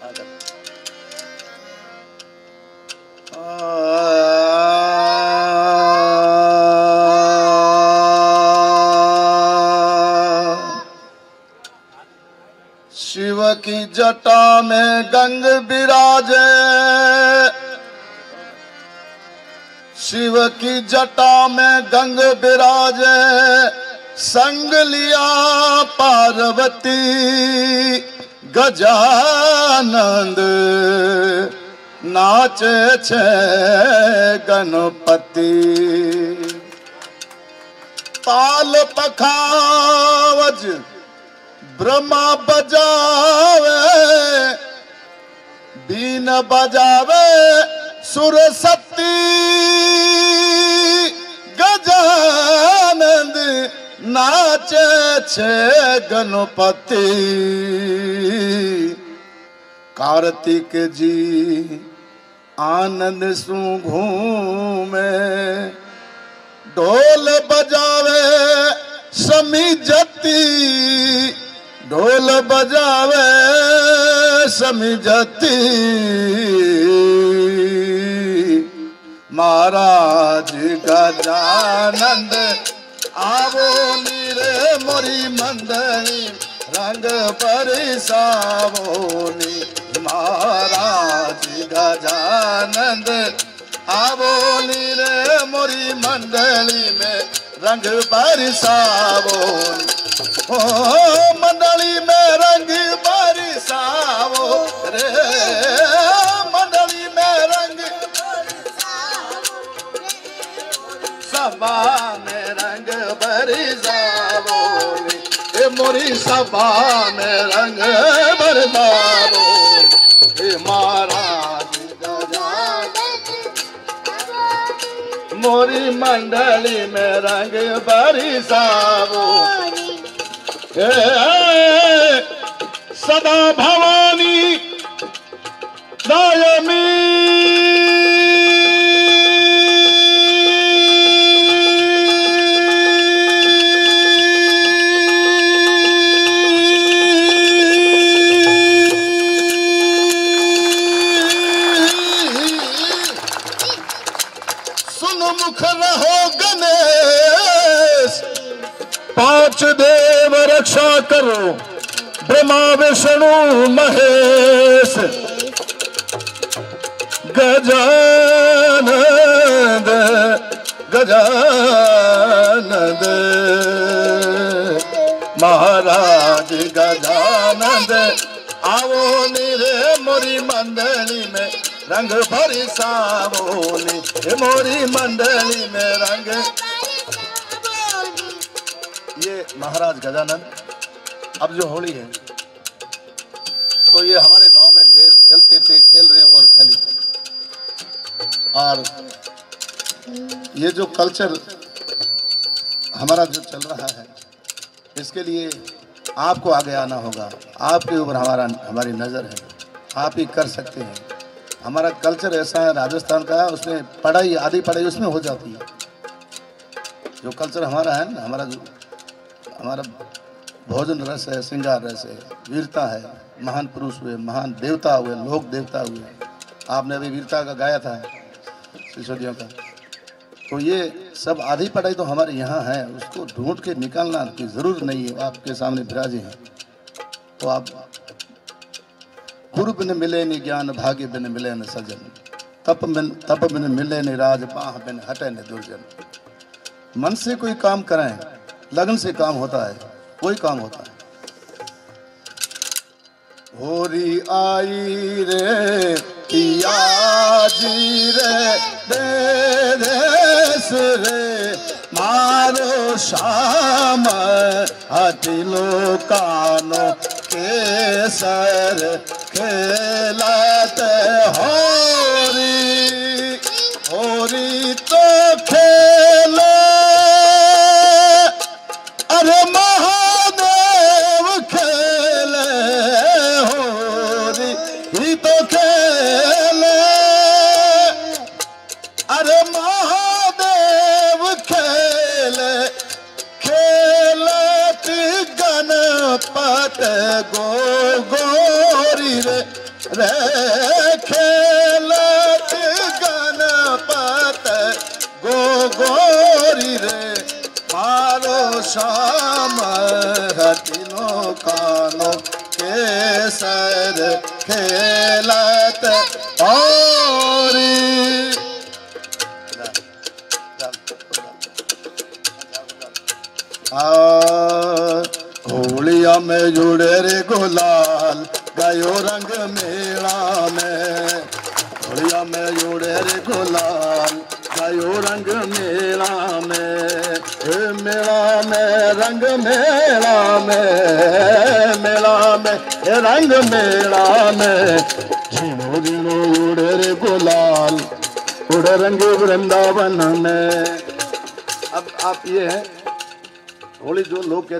शिव की जटा में गंग विराजे शिव की जटा में गंग विराजे संग लिया पार्वती। गजानंद। नाचे छे गणपति। ताल पखावज ब्रह्मा बजावे। बीन बजावे सुरसती गजानंद नाचे छे गणपति। कार्तिक जी, आनंद सु घूमे ढोल बजावे समी जती ढोल बजावे समी जती महाराज गजानंद आवो नीरे मोरी मंदनी, रंग परिसावोनी, महाराज गजानंद। आवो नीरे मोरी मंडली में रंग बरसावोनी ओ मंडली में रंग ए मोरी सभा में रंग बरसावो ए महाराज गजानन मोरी मंडली में रंग बरसावो ए, सदा भवानी दायमी सुन मुख रहो गणेश। पाँच देव रक्षा करो, ब्रह्मा, विष्णु, महेश। गजानंद गजानंद महाराज गजानंद आओ निरे मोरी मंडली में रंग भरी सावोनी हे मोरी मंडली में रंग। ये महाराज गजानंद अब जो होली है तो ये हमारे गाँव में घेर खेलते थे, खेल रहे और खेली और ये जो कल्चर हमारा जो चल रहा है, इसके लिए आपको आगे आना होगा। आपके ऊपर हमारा, हमारी नज़र है। आप ही कर सकते हैं। हमारा कल्चर ऐसा है, राजस्थान का उसमें पढ़ाई, आधी पढ़ाई उसमें हो जाती है। जो कल्चर हमारा है ना, हमारा हमारा भोजन रस है, श्रृंगार रस है, वीरता है, महान पुरुष हुए, महान देवता हुए, लोक देवता हुए। आपने अभी वीरता का गाया था, सिसोदियों का। तो ये सब आधी पढ़ाई तो हमारे यहाँ है, उसको ढूंढ के निकालना की ज़रूर नहीं है, आपके सामने विराजे हैं। तो आप गुरु बिन मिले नि ज्ञान भाग्य बिन मिले न सजन। तप बिन तप बिन मिले नि राज बाह बिन हटे न दुर्जन। मन से कोई काम कराएँ, लगन से काम होता है, कोई काम होता है। होरी आई रे, पिया जी रे, दे देस रे मारो श्याम हटिलो कानो, केसर। खेलत होरी होरी तो खेले अरे महादेव खेले होरी ही तो खेले अरे महादेव खेले खेलत गणपत गो गोरी रे रे खेलत गणपत गो गोरी रे, मारो श्याम हतिनो खेलत औरी होलिया में जुड़े रे गुलाल गयो रंग मेला में। होलिया में जुड़े रे गुलाल। गयो रंग मेला में। हे मेला में, रंग मेला में। मेला में हे रंग मेला में। झिनो झिनो उड़े रे गुलाल। उड़े रंग वृंदावन में। अब आप ये है, होली जो लोग कहते